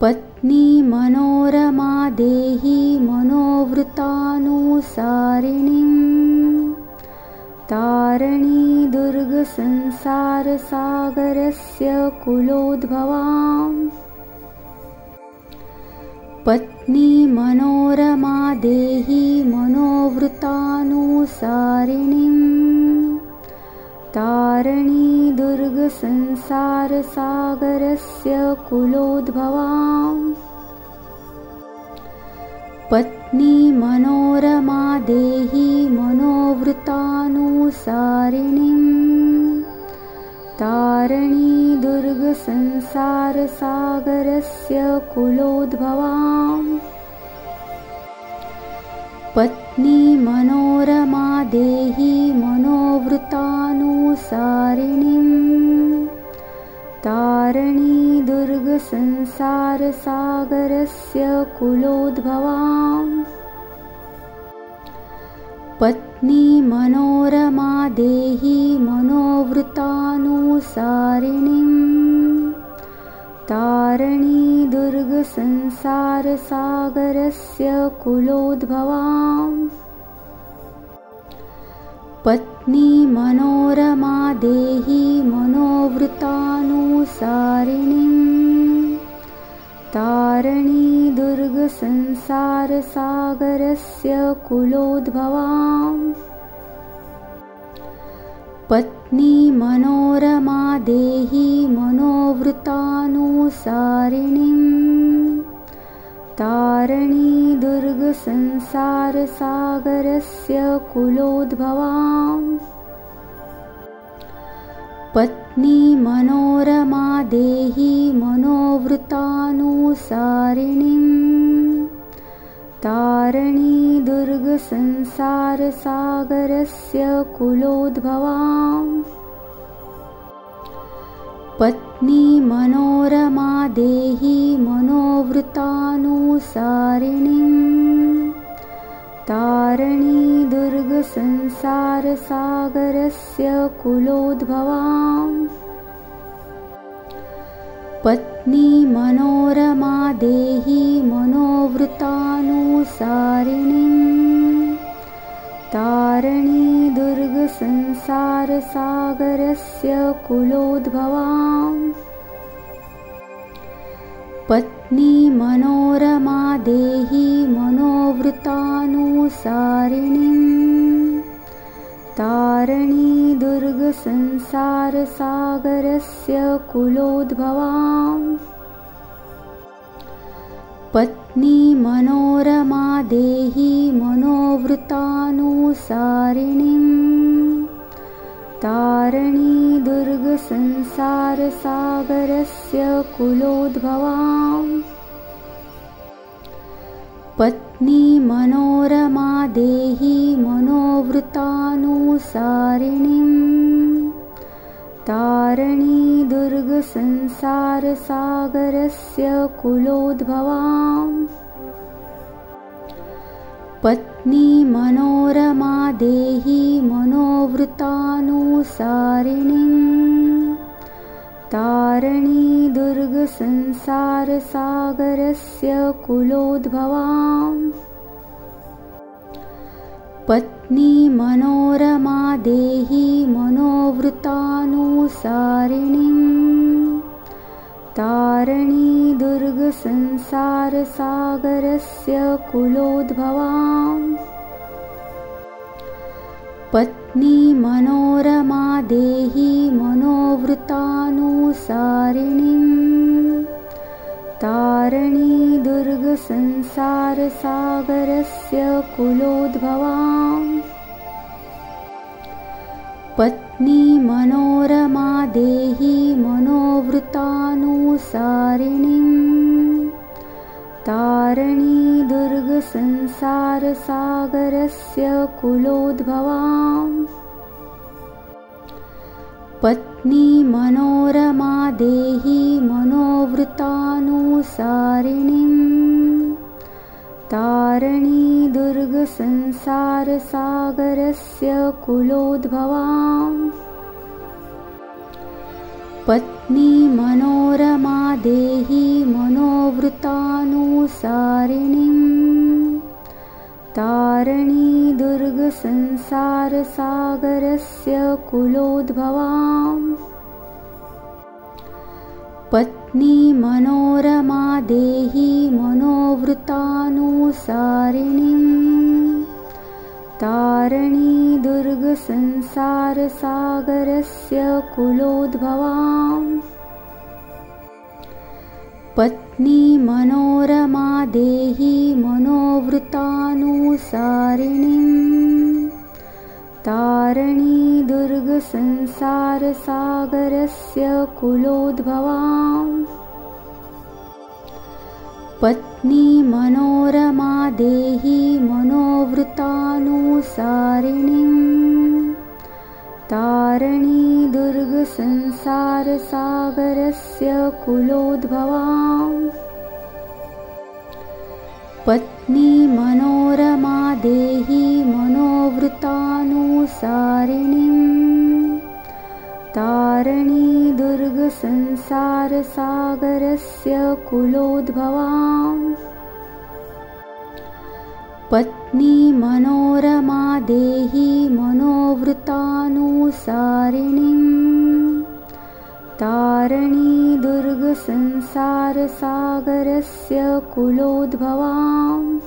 पत्नी मनोरमा देही मनोवृतानुसारिणीम् तारणी दुर्गसंसारसागरस्य कुलोद्भवाम्। पत्नी मनोरमा देही मनोवृतानुसारिणीम् तारणी दुर्गसंसारसागरस्य कुलोद्भवाम्। पत्नी मनोरमा देही मनोवृतानुसारिणीम्। तारणी दुर्गसंसारसागरस्य कुलोद्भवाम्। पत्नी मनोरमा देही मनोवृतानुसारिणीम् तारणी दुर्गसंसारसागरस्य कुलोद्भवाम् पत्नी मनोरमा देही मनोवृतानुसारिणीम् तारणी दुर्गसंसारसागरस्य कुलोद्भवाम्। पत्नी मनोरमा देही मनोवृतानुसारिणीम्। तारणी दुर्गसंसारसागरस्य कुलोद्भवाम् पत्नी मनोरमा देही मनोवृतानुसारिणीम् तारणी दुर्गसंसारसागरस्य कुलोद्भवाम्। पत्नी मनोरमा देही मनोवृतानुसारिणीम् तारणी दुर्गसंसारसागरस्य कुलोद्भवाम्। पत्नी मनोरमा देही मनोवृतानुसारिणीम्। तारणी दुर्गसंसारसागरस्य कुलोद्भवाम् पत्नी मनोरमा देही मनोवृतानुसारिणीम् तारणी दुर्गसंसारसागरस्य कुलोद्भवाम्। पत्नी मनोरमा देही मनोवृतानुसारिणीम् तारणी दुर्गसंसारसागरस्य कुलोद्भवाम्। पत्नी मनोरमा देही मनोवृतानुसारिणीम्। तारणी दुर्गसंसारसागरस्य कुलोद्भवाम् पत्नी मनोरमा देही मनोवृतानुसारिणीम्। तारणी दुर्गसंसारसागरस्य कुलोद्भवाम्। पत्नी मनोरमा देही मनोवृतानुसारिणीम् तारणी दुर्गसंसारसागरस्य कुलोद्भवाम्। पत्नी मनोरमा देही मनोवृतानुसारिणीम् तारणी दुर्गसंसारसागरस्य कुलोद्भवाम्। पत्नी मनोरमा देही मनोवृतानुसारिणीम् तारणी दुर्गसंसारसागरस्य कुलोद्भवाम् पत्नी मनोरमा देही मनोवृतानुसारिणीम् तारणी दुर्गसंसारसागरस्य कुलोद्भवाम्। पत्नी मनोरमा देही मनोवृतानुसारिणीम्। तारणी दुर्गसंसारसागरस्य कुलोद्भवाम् पत्नी मनोरमा देही मनोवृतानुसारिणीम् तारणी दुर्गसंसारसागरस्य कुलोद्भवाम्। पत्नी मनोरमा देही मनोवृतानुसारिणीम् तारणी दुर्गसंसारसागरस्य कुलोद्भवाम्। पत्नी मनोरमा देही मनोवृतानुसारिणीम्। तारणी दुर्गसंसारसागरस्य कुलोद्भवाम् पत्नी मनोरमा देही मनोवृतानुसारिणीम् तारणी दुर्गसंसारसागरस्य कुलोद्भवाम् पत्नी मनोरमा देही मनोवृतानुसारिणीम् तारणी दुर्गसंसारसागरस्य कुलोद्भवाम्। पत्नी मनोरमा देही मनोवृतानुसारिणीम्। तारणी दुर्गसंसारसागरस्य कुलोद्भवाम्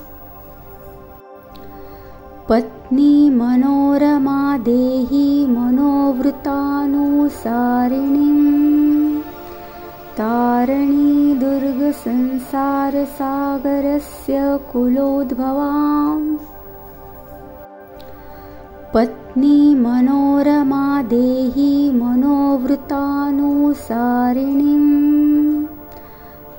पत्नी मनोरमा देही मनोवृतानुसारिणीम् तारणी दुर्गसंसारसागरस्य कुलोद्भवाम्। पत्नी मनोरमा देही मनोवृतानुसारिणीम्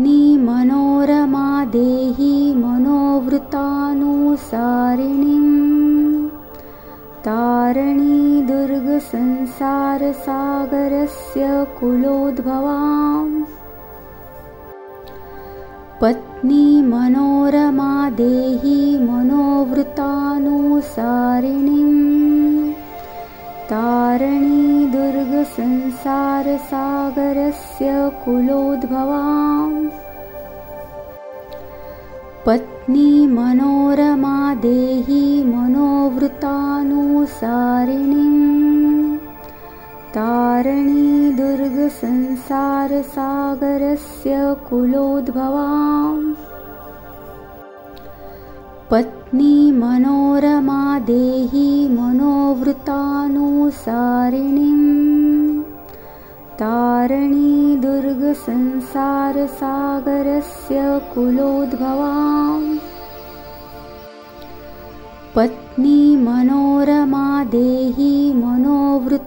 मनोरमा देही मनोवृतानुसारिणीम् तारणी दुर्गसंसारसागरस्य कुलोद्भवाम्। पत्नी मनोरमा देही मनोवृतानुसारिणीम् तारणी दुर्गसंसारसागरस्य कुलोद्भवाम्। पत्नी मनोरमा देही मनोवृतानुसारिणीम्। तारणी दुर्गसंसारसागरस्य कुलोद्भवाम्। पत्नी मनोरमा देही मनोवृतानुसारिणीम् तारणी दुर्गसंसारसागरस्य कुलोद्भवाम् पत्नी मनोरमा देही मनोवृतानुसारिणीम्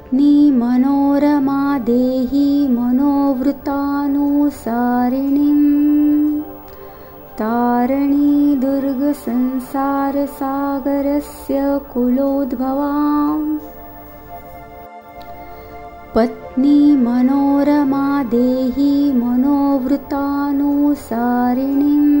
मनोरमा देही मनोवृतानुसारिणीम् तारणी दुर्गसंसारसागरस्य कुलोद्भवाम्। पत्नी मनोरमा देही मनोवृतानुसारिणीम्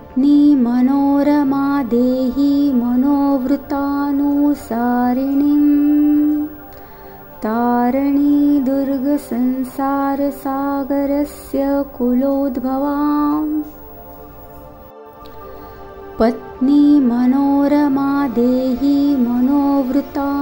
मनोरमा देही मनोवृतानुसारिणीम् तारणी दुर्गसंसारसागरस्य कुलोद्भवाम् पत्नी मनोरमा देही मनोवृतानुसारिणीम्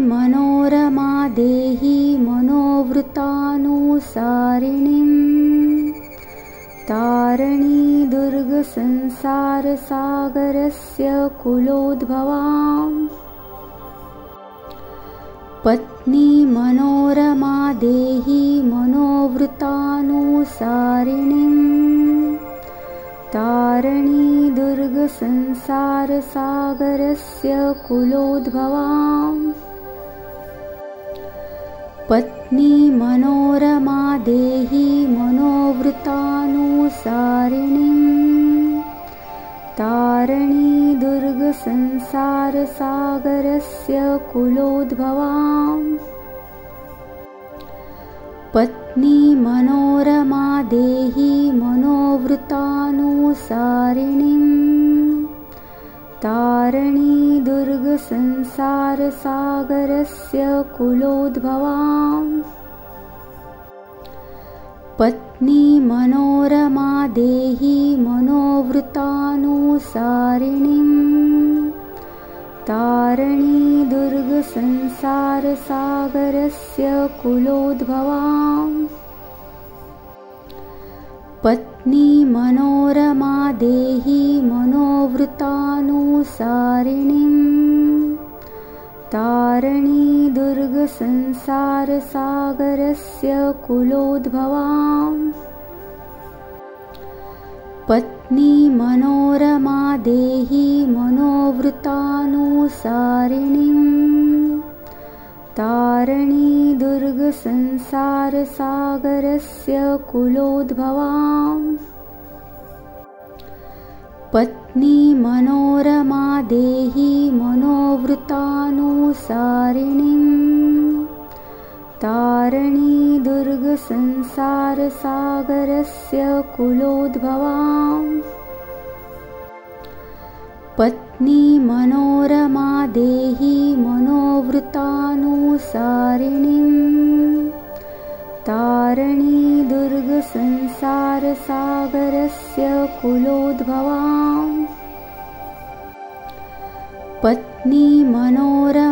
मनोरमा देही मनोवृतानुसारिणीम् तारणी दुर्गसंसारसागरस्य कुलोद्भवाम्। पत्नी मनोरमा देही मनोवृतानुसारिणीम् तारणी दुर्गसंसारसागरस्य कुलोद्भवाम्। पत्नी मनोरमा देही मनोवृतानुसारिणीम् तारणी दुर्गसंसारसागरस्य कुलोद्भवाम् पत्नी मनोरमा देही मनोवृतानुसारिणीम् तारणी दुर्गसंसारसागरस्य कुलोद्भवाम् पत्नी मनोरमा देही मनोवृतानुसारिणीम् तारणी दुर्गसंसारसागरस्य कुलोद्भवाम्। पत्नी मनोरमा देही मनोवृतानुसारिणीम्। तारणी दुर्गसंसारसागरस्य कुलोद्भवाम् पत्नी मनोरमा देही मनोवृतानुसारिणीम्। तारणी दुर्गसंसारसागरस्य कुलोद्भवाम्। पत्नी मनोरमा देही मनोवृतानुसारिणीम् तारणी दुर्गसंसारसागरस्य कुलोद्भवाम्। पत्नी मनोरमा देही मनोवृतानुसारिणीम्। तारणी दुर्गसंसारसागरस्य कुलोद्भवाम्। पत्नी मनोरमा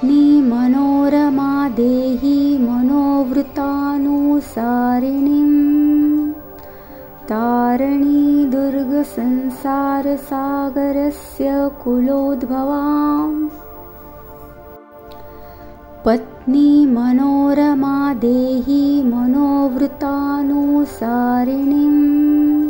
पत्नी मनोरमा देही मनोवृतानुसारिणीम् तारणी दुर्गसंसारसागरस्य कुलोद्भवाम्। पत्नी मनोरमा देही मनोवृतानुसारिणीम्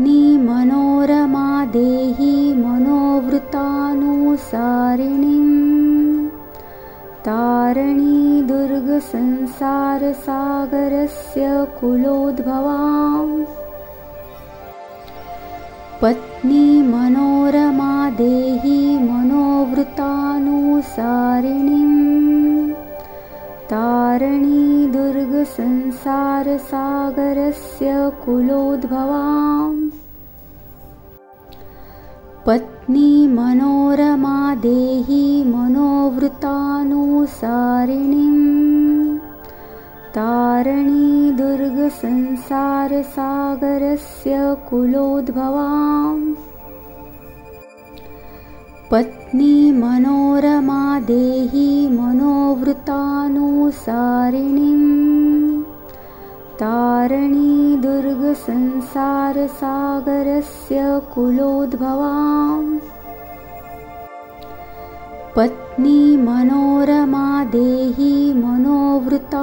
मनोरमा देही मनोवृतानुसारिणीम् तारणी दुर्गसंसारसागरस्य कुलोद्भवाम् पत्नी मनोरमा देही मनोवृतानुसारिणीम् तारणी दुर्गसंसारसागरस्य कुलोद्भवाम्। पत्नी मनोरमा देही मनोवृतानुसारिणीम्। तारणी दुर्गसंसारसागरस्य कुलोद्भवाम् पत्नी मनोरमा देही मनोवृतानुसारिणीम् तारणी दुर्गसंसारसागरस्य कुलोद्भवाम् पत्नी मनोरमा देही मनोवृतानुसारिणीम्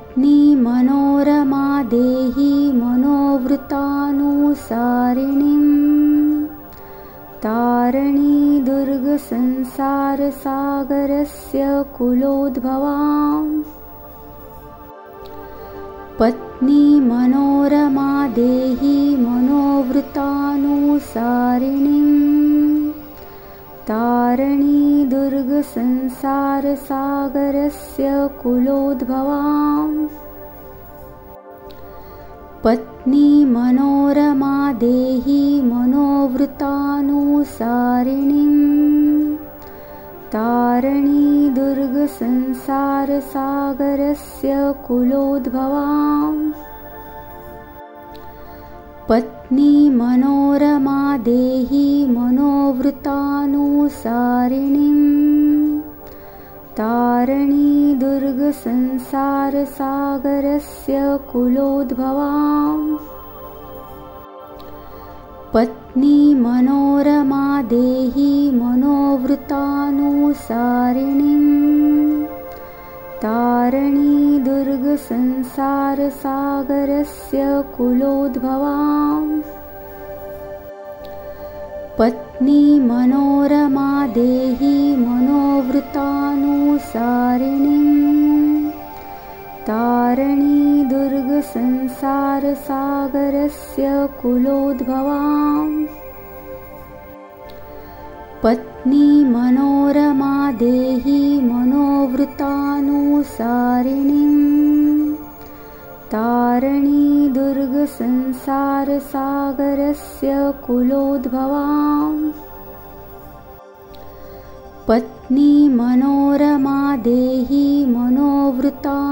मनोरमा देही मनोवृतानुसारिणीम् तारणी दुर्गसंसारसागरस्य कुलोद्भवाम् पत्नी मनोरमा देही मनोवृतानुसारिणीम् तारणी दुर्गसंसारसागरस्य कुलोद्भवाम्। पत्नी मनोरमा देही मनोवृतानुसारिणीम्। तारणी दुर्गसंसारसागरस्य कुलोद्भवाम्। पत्नी मनोरमा देही मनोवृतानुसारिणीम् तारणी दुर्गसंसारसागरस्य कुलोद्भवाम्। पत्नी मनोरमा देही मनोवृतानुसारिणीम् तारणी दुर्गसंसारसागरस्य कुलोद्भवाम्। पत्नी मनोरमा देही मनोवृतानुसारिणीम्। तारणी दुर्गसंसारसागरस्य कुलोद्भवाम्। पत्नी मनोरमा देही मनोवृतानुसारिणीम् तारणी दुर्गसंसारसागरस्य कुलोद्भवाम् पत्नी मनोरमा देही मनोवृतानुसारिणीम्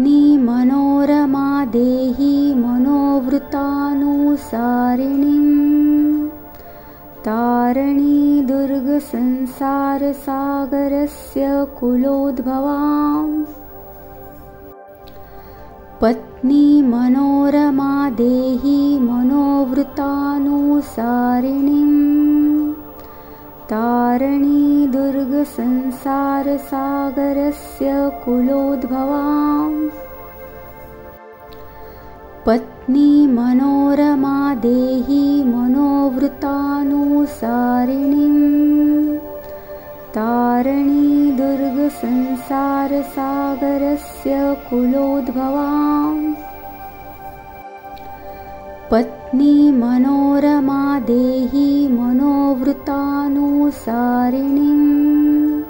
पत्नी मनोरमा देही मनोवृतानुसारिणीम्। तारणी दुर्गसंसारसागरस्य कुलोद्भवाम्। पत्नी मनोरमा देही मनोवृतानुसारिणीम् तारणी दुर्गसंसारसागरस्य कुलोद्भवाम्। पत्नी मनोरमा देही मनोवृतानुसारिणीम्। तारणी दुर्गसंसारसागरस्य कुलोद्भवाम्। पत्नी मनोरमा देही मनोवृतानुसारिणीम्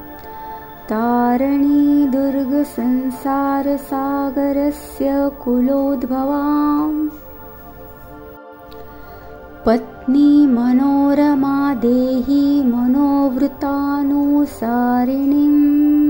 तारणी दुर्गसंसारसागरस्य कुलोद्भवाम्। पत्नी मनोरमा देही मनोवृतानुसारिणीम्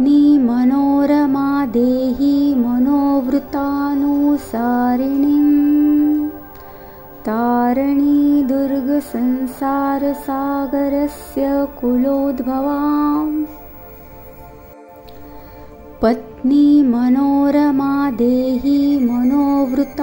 मनोरमा देही मनोवृतानुसारिणीम् तारणी दुर्गसंसारसागरस्य कुलोद्भवाम् पत्नी मनोरमा देही मनोवृतानुसारिणीम्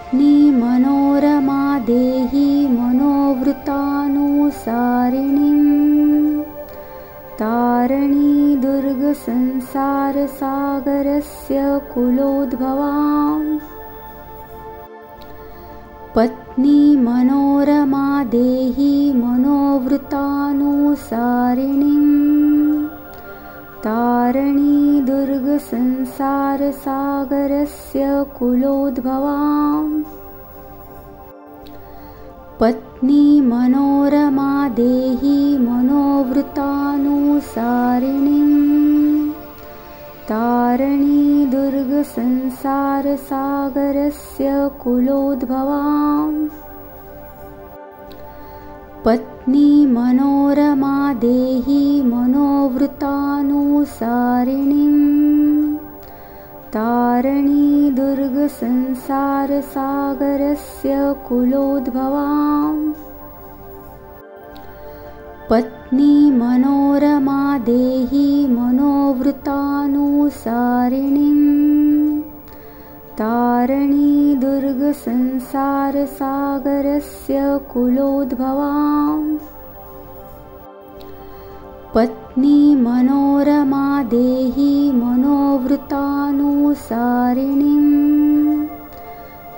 मनोरमा देही मनोवृतानुसारिणीम् तारणी दुर्गसंसारसागरस्य कुलोद्भवाम्। पत्नी मनोरमा देही मनोवृतानुसारिणीम् तारणी दुर्गसंसारसागरस्य कुलोद्भवाम्। पत्नी मनोरमा देही मनोवृतानुसारिणीम् तारणी दुर्गसंसारसागरस्य कुलोद्भवाम् पत्नी मनोरमा देही मनोवृतानुसारिणीम् तारणी दुर्गसंसारसागरस्य कुलोद्भवाम् पत्नी मनोरमा देही मनोवृतानुसारिणीम् तारणी दुर्गसंसारसागरस्य कुलोद्भवाम्। पत्नी मनोरमा देही मनोवृतानुसारिणीम्।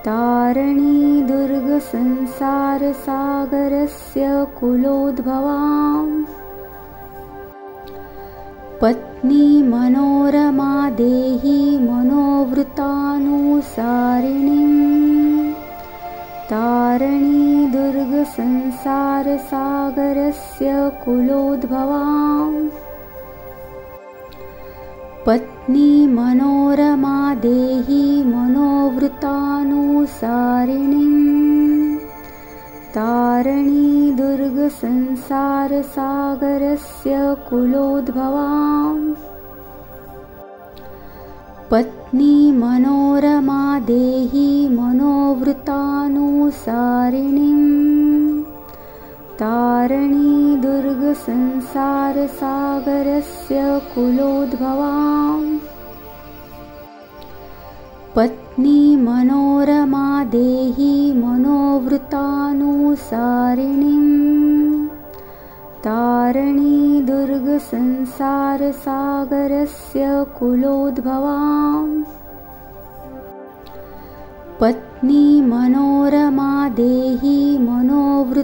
तारणी दुर्गसंसारसागरस्य कुलोद्भवाम्। पत्नी मनोरमा देही मनोवृतानुसारिणीम् तारणी दुर्गसंसारसागरस्य कुलोद्भवाम्। पत्नी मनोरमा देही मनोवृतानुसारिणीम् तारणी दुर्गसंसारसागरस्य कुलोद्भवाम्। पत्नी मनोरमा देही मनोवृतानुसारिणीम्। तारणी दुर्गसंसारसागरस्य कुलोद्भवाम् पत्नी मनोरमा देही मनोवृतानुसारिणीम् तारणी दुर्गसंसारसागरस्य कुलोद्भवाम् पत्नी मनोरमा देही मनोवृतानुसारिणीम्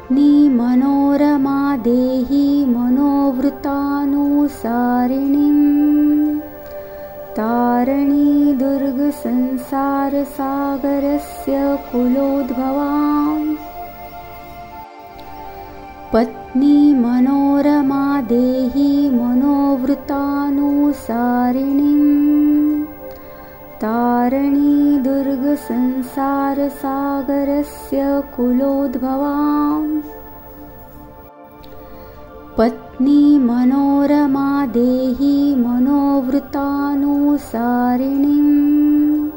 पत्नी मनोरमा देही मनोवृतानुसारिणीम् तारणी दुर्गसंसारसागरस्य कुलोद्भवाम्। पत्नी मनोरमा देही मनोवृतानुसारिणीम् तारणी दुर्ग दुर्गसंसारसागरस्य कुलोद्भवाम्। पत्नी मनोरमा देही मनोवृतानुसारिणीम्।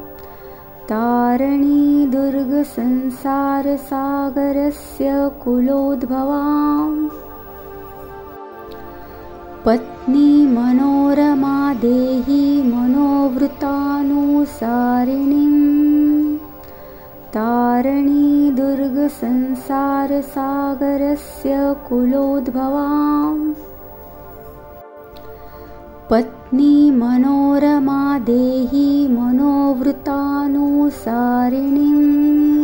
तारणी दुर्गसंसारसागरस्य कुलोद्भवाम्। पत्नी मनोरमा देही मनोवृतानुसारिणीम् तारणी दुर्गसंसारसागरस्य कुलोद्भवाम्। पत्नी मनोरमा देही मनोवृतानुसारिणीम्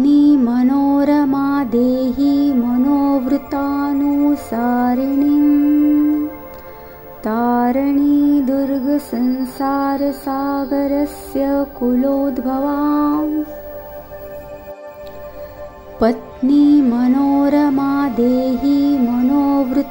पत्नी मनोरमा देही मनोवृतानुसारिणीम् तारणी दुर्गसंसारसागरस्य कुलोद्भवाम् पत्नी मनोरमा देही मनोवृतानुसारिणीम्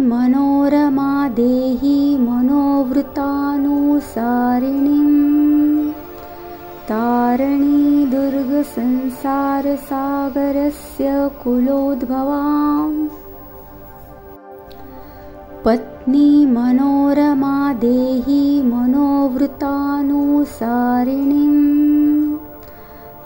मनोरमा देही मनोवृतानुसारिणीम् तारणी दुर्गसंसारसागरस्य कुलोद्भवाम्। पत्नी मनोरमा देही मनोवृतानुसारिणीम्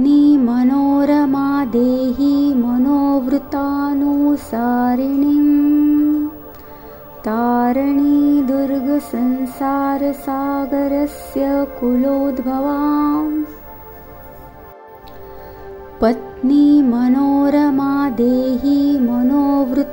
मनोरमा देही मनोवृतानुसारिणीम् तारणी दुर्गसंसारसागरस्य कुलोद्भवाम् पत्नी मनोरमा देही मनोवृतानुसारिणीम्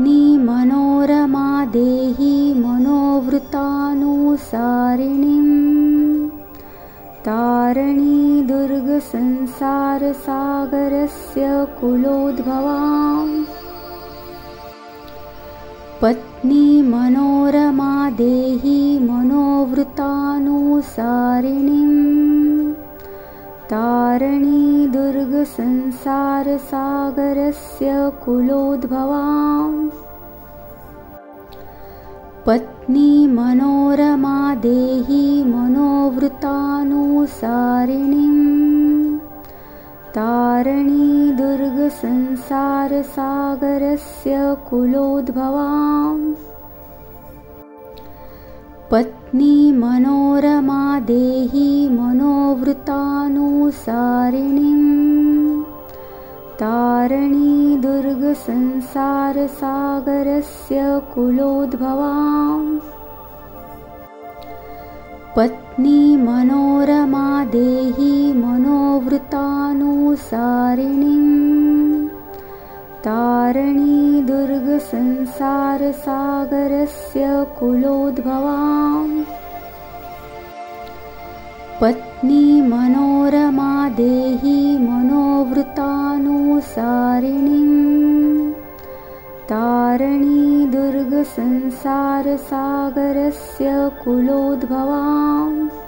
मनोरमा देही मनोवृतानुसारिणीम् तारणी दुर्गसंसारसागरस्य कुलोद्भवाम्। पत्नी मनोरमा देही मनोवृतानुसारिणीम् तारणी दुर्गसंसारसागरस्य कुलोद्भवाम्। पत्नी मनोरमा देही मनोवृतानुसारिणीम् तारणी दुर्गसंसारसागरस्य कुलोद्भवाम् पत्नी मनोरमा देही मनोवृतानुसारिणीम् तारणी दुर्गसंसारसागरस्य कुलोद्भवाम् पत्नी मनोरमा देही मनोवृतानुसारिणीम् तारणी दुर्ग दुर्गसंसारसागरस्य कुलोद्भवाम्। पत्नी मनोरमा देही मनोवृतानुसारिणीम्। तारणी दुर्गसंसारसागरस्य कुलोद्भवाम्